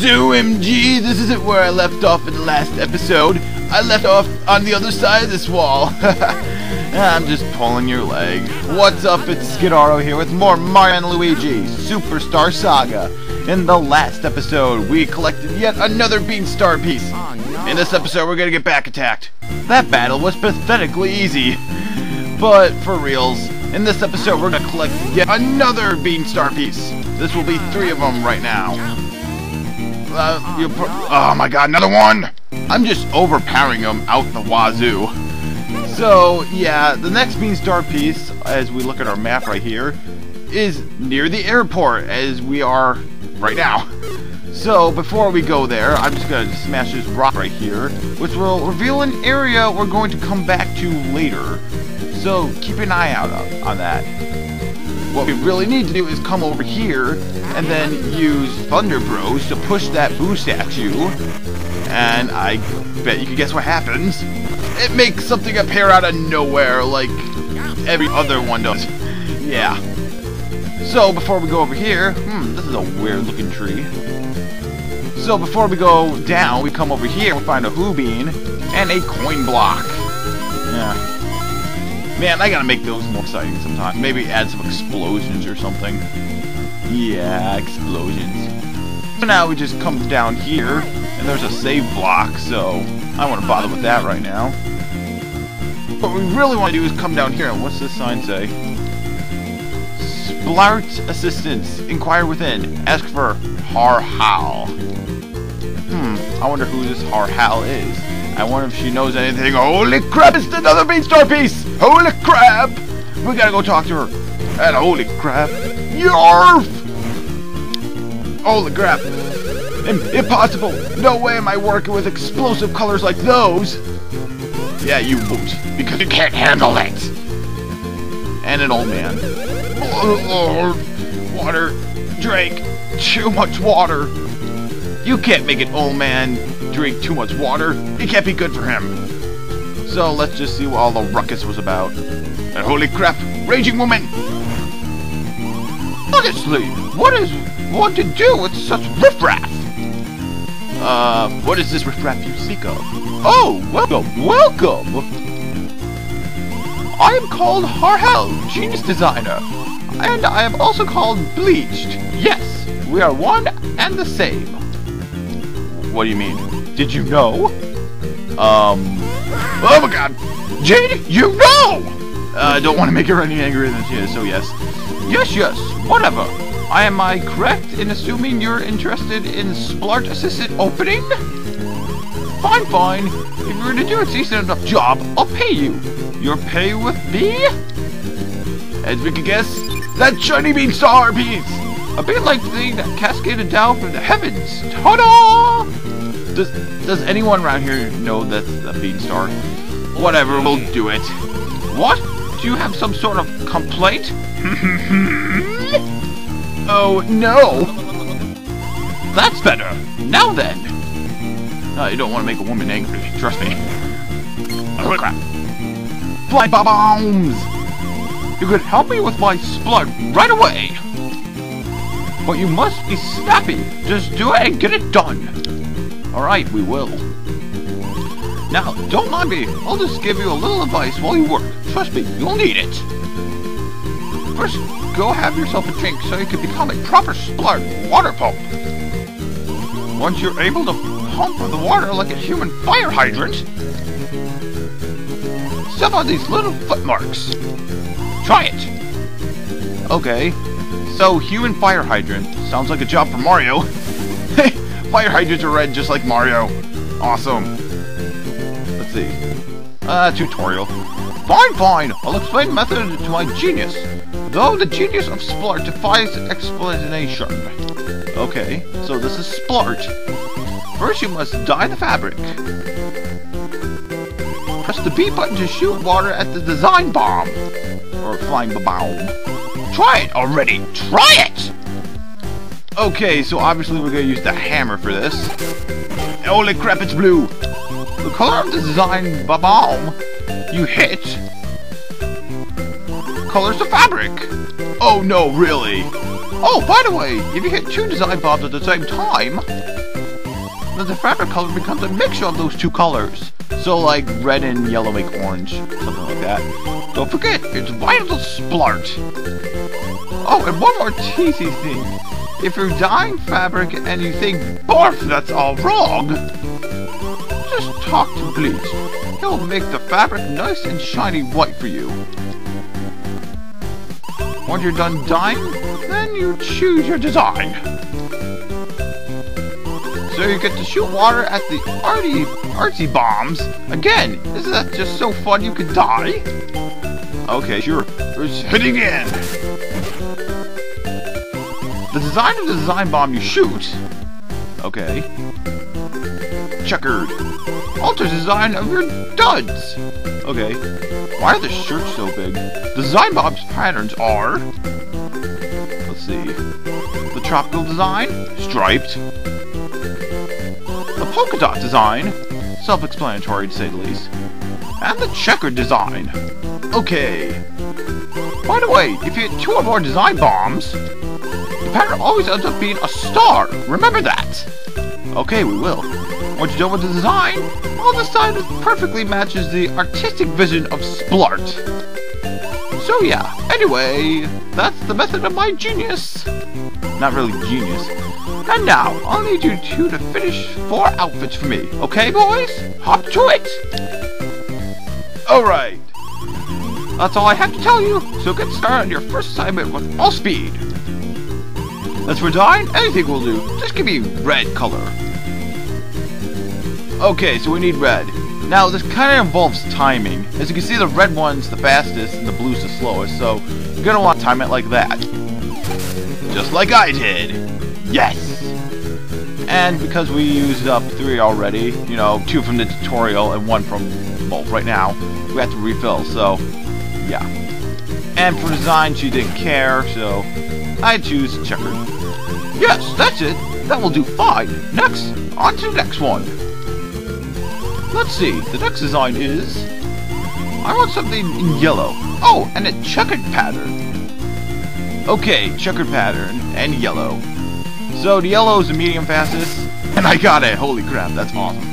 So, MG, this isn't where I left off in the last episode. I left off on the other side of this wall. I'm just pulling your leg. What's up? It's Skidaro here with more Mario and Luigi Superstar Saga. In the last episode, we collected yet another Bean Star piece. Oh, in this episode, we're gonna get back attacked. That battle was pathetically easy. But for reals, in this episode, we're gonna collect yet another Bean Star piece. This will be three of them right now. Uh, you oh my god, another one! I'm just overpowering them out the wazoo. So, yeah, the next Beanstar piece, as we look at our map right here, is near the airport, as we are right now. So, before we go there, I'm just going to smash this rock right here, which will reveal an area we're going to come back to later. So, keep an eye out on that. What we really need to do is come over here and then use Thunder Bros to push that Boo statue. And I bet you can guess what happens. It makes something appear out of nowhere like every other one does. Yeah. So before we go over here, hmm, this is a weird looking tree. So before we go down, we come over here and we find a Hoo Bean and a coin block. Yeah. Man, I gotta make those more exciting sometimes. Maybe add some explosions or something. Yeah, explosions. So now we just come down here, and there's a save block, so I don't want to bother with that right now. What we really want to do is come down here, and what's this sign say? Splart Assistance. Inquire within. Ask for Harhall. Hmm, I wonder who this Harhall is. I wonder if she knows anything. Holy crap, it's another Beanstar piece! Holy crap! We gotta go talk to her. And holy crap. Yarf! Holy crap. impossible! No way am I working with explosive colors like those! Yeah, you won't, because you can't handle it! And an old man. Oh, water. Drink. Too much water. You can't make an old man drink too much water. It can't be good for him. So let's just see what all the ruckus was about. And holy crap, Raging Woman! Honestly, what is what to do with such riffraff? Uh, what is this riffraff you speak of? Oh, welcome, welcome! I am called Harhall, Genius Designer, and I am also called Bleached. Yes, we are one and the same. What do you mean? Did you know? Um. Oh my god! Jade, you know! Uh, I don't want to make her any angrier than she is, so yes. Yes, yes, whatever. I am I correct in assuming you're interested in Splart Assistant opening? Fine, fine. If you're gonna do a decent enough job, I'll pay you. Your pay with me? As we can guess, that shiny bean star piece! A bit like the thing that cascaded down from the heavens. Ta-da! Does, does anyone around here know that's a beanstar? Whatever, we'll do it. What? Do you have some sort of complaint? oh, no! That's better. Now then. No, you don't want to make a woman angry. Trust me. Oh, crap. Fly bombs! You could help me with my splug right away. But you must be snappy. Just do it and get it done. Alright, we will. Now, don't mind me. I'll just give you a little advice while you work. Trust me, you'll need it. First, go have yourself a drink so you can become a proper splart water pump. Once you're able to pump the water like a human fire hydrant, step on these little footmarks. Try it. Okay, so human fire hydrant sounds like a job for Mario. Fire hydrants are red just like Mario. Awesome. Let's see. Uh, tutorial. Fine, fine. I'll explain method to my genius. Though the genius of Splart defies explanation. Okay, so this is Splart. First you must dye the fabric. Press the B button to shoot water at the design bomb. Or flying bomb. Try it already! Try it! Okay, so obviously we're gonna use the hammer for this. Holy crap, it's blue! The color of the design bomb you hit colors the fabric. Oh no, really? Oh, by the way, if you hit two design bombs at the same time, then the fabric color becomes a mixture of those two colors. So like red and yellow make orange, something like that. Don't forget, it's vital splart. Oh, and one more cheesy thing. If you're dyeing fabric and you think, barf, that's all wrong, just talk to Bleach. He'll make the fabric nice and shiny white for you. Once you're done dyeing, then you choose your design. So you get to shoot water at the arty, artsy bombs. Again, isn't that just so fun you could die? Okay, sure. Let's hit again. Design of the design bomb you shoot. Okay. Checkered. Alters design of your duds. Okay. Why are the shirts so big? Design bomb's patterns are... Let's see. The tropical design, striped. The polka dot design, self-explanatory to say the least. And the checkered design. Okay. By the way, if you hit two or more design bombs, pattern always ends up being a star. Remember that. Okay, we will. Once you're done with the design, all the design perfectly matches the artistic vision of Splart. So yeah, anyway, that's the method of my genius. Not really genius. And now, I'll need you two to finish four outfits for me. Okay, boys? Hop to it! Alright. That's all I have to tell you, so get started on your first assignment with all speed. For dyeing, anything will do. Just give me red color. Okay, so we need red. Now, this kind of involves timing. As you can see, the red one's the fastest and the blue's the slowest, so you're going to want to time it like that. Just like I did. Yes! And because we used up three already, you know, two from the tutorial and one from both right now, we have to refill, so, yeah. And for design, she didn't care, so I choose checkered. Yes, that's it. That will do fine. Next, on to next one. Let's see, the next design is... I want something in yellow. Oh, and a checkered pattern. Okay, checkered pattern, and yellow. So the yellow is the medium fastest, and I got it. Holy crap, that's awesome.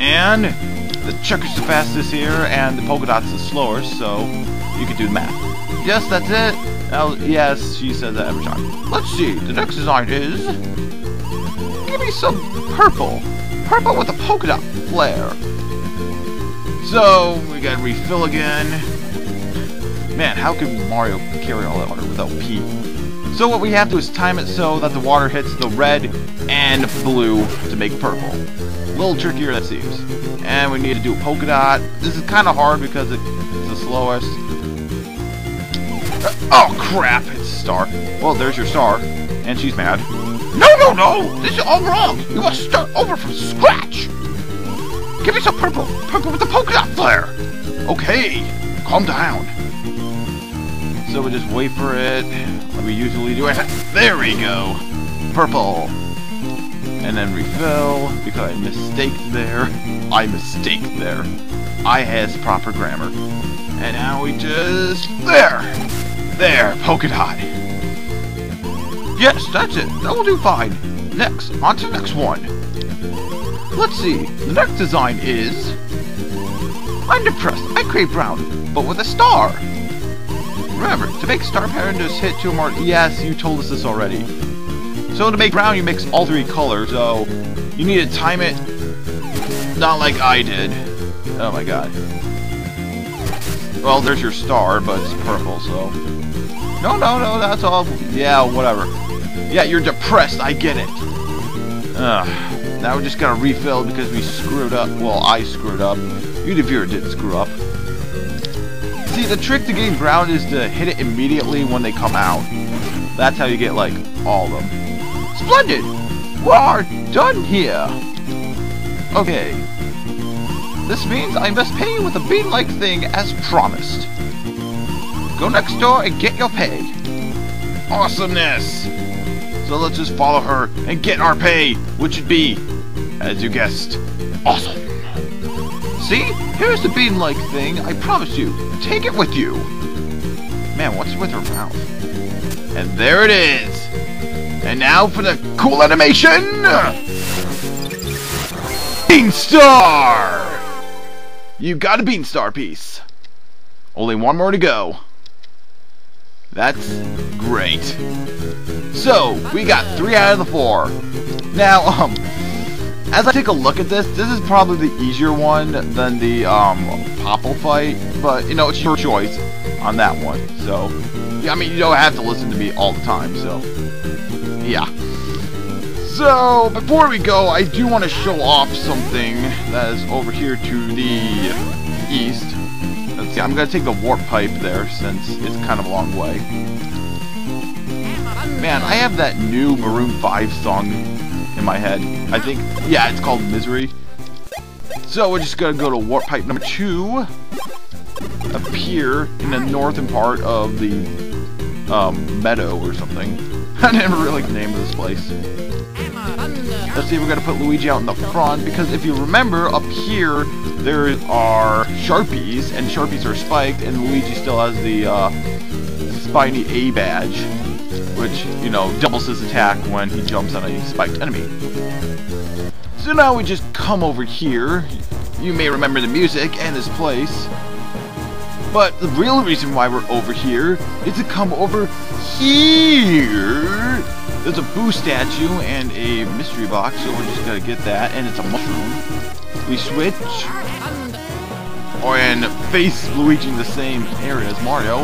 And the checker's the fastest here, and the polka dot's the slower, so you can do the math. Yes, that's it. Now, yes, she says that every time. Let's see, the next design is... Give me some purple. Purple with a polka dot flare. So, we got to refill again. Man, how can Mario carry all that water without pee? So what we have to do is time it so that the water hits the red and blue to make purple. A little trickier than it seems. And we need to do a polka dot. This is kind of hard because it's the slowest. Oh crap, it's star. Well, there's your star. And she's mad. No, no, no! This is all wrong! You must start over from scratch! Give me some purple! Purple with the polka dot flare! Okay, calm down. So we just wait for it, like we usually do. There we go! Purple! And then refill, because I mistaked there. I mistaked there. I has proper grammar. And now we just... There! There, polka dot. Yes, that's it. That will do fine. Next, on to the next one. Let's see. The next design is... I'm depressed. I crave brown, but with a star. Remember, to make star pattern, just hit two more... Yes, you told us this already. So to make brown, you mix all three colors, so you need to time it not like I did. Oh my god. Well, there's your star, but it's purple, so... No, no, no, that's all... Yeah, whatever. Yeah, you're depressed, I get it. Ugh. Now we're just gonna refill because we screwed up. Well, I screwed up. You, viewer, didn't screw up. See, the trick to getting brown is to hit it immediately when they come out. That's how you get, like, all of them. Splendid! We are done here! Okay. This means I must pay you with a bean-like thing as promised. Go next door and get your pay. Awesomeness! So let's just follow her and get our pay, which would be, as you guessed, awesome. See? Here's the bean-like thing, I promise you. Take it with you. Man, what's with her mouth? And there it is. And now for the cool animation! Beanstar! You got a Beanstar piece. Only one more to go. That's great. So, we got three out of the four. Now, um, as I take a look at this, this is probably the easier one than the, um, Popple fight, but, you know, it's your choice on that one, so, yeah, I mean, you don't have to listen to me all the time, so, yeah. So, before we go, I do want to show off something that is over here to the east. I'm to take the warp pipe there, since it's kind of a long way. Man, I have that new Maroon 5 song in my head. I think, yeah, it's called Misery. So, we're just to go to warp pipe number 2. Appear in the northern part of the um, meadow or something. I never really the name of this place. Let's see, we're gonna put Luigi out in the front, because if you remember, up here, there are Sharpies, and Sharpies are spiked, and Luigi still has the, uh, Spiny A badge, which, you know, doubles his attack when he jumps on a spiked enemy. So now we just come over here. You may remember the music and this place. But the real reason why we're over here is to come over here. There's a Boo statue and a mystery box, so we're just gonna get that, and it's a mushroom. We switch, or and face Luigi in the same area as Mario,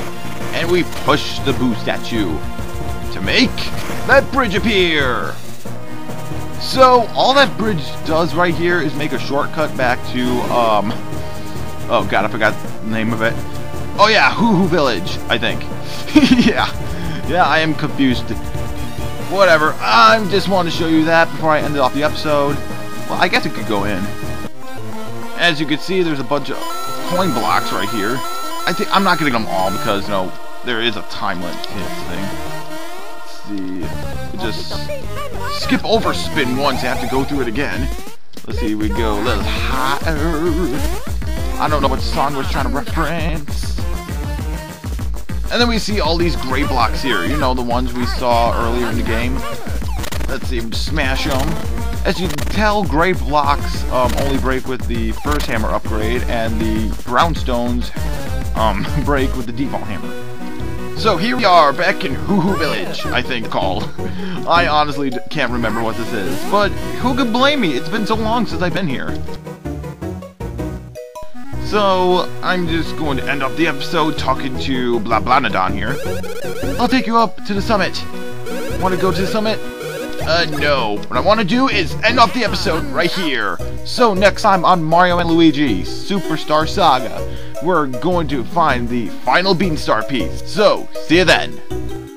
and we push the Boo statue to make that bridge appear. So all that bridge does right here is make a shortcut back to um. Oh god, I forgot the name of it. Oh yeah, Hoo Hoo Village, I think. yeah, yeah, I am confused. Whatever, I just wanted to show you that before I ended off the episode. Well, I guess it could go in. As you can see, there's a bunch of coin blocks right here. I think I'm not getting them all because you know there is a time limit thing. Let's see, just skip over spin once. You have to go through it again. Let's see, we go a little higher. I don't know what song was trying to reference. And then we see all these gray blocks here. You know, the ones we saw earlier in the game. Let's see, smash them. As you can tell, gray blocks um, only break with the first hammer upgrade, and the brownstones um, break with the default hammer. So here we are, back in Hoo Hoo Village, I think called. I honestly can't remember what this is, but who could blame me? It's been so long since I've been here. So, I'm just going to end up the episode talking to Blablanadon here. I'll take you up to the summit. Want to go to the summit? Uh, no. What I want to do is end off the episode right here. So, next time on Mario and Luigi Superstar Saga, we're going to find the final Beanstar piece. So, see you then.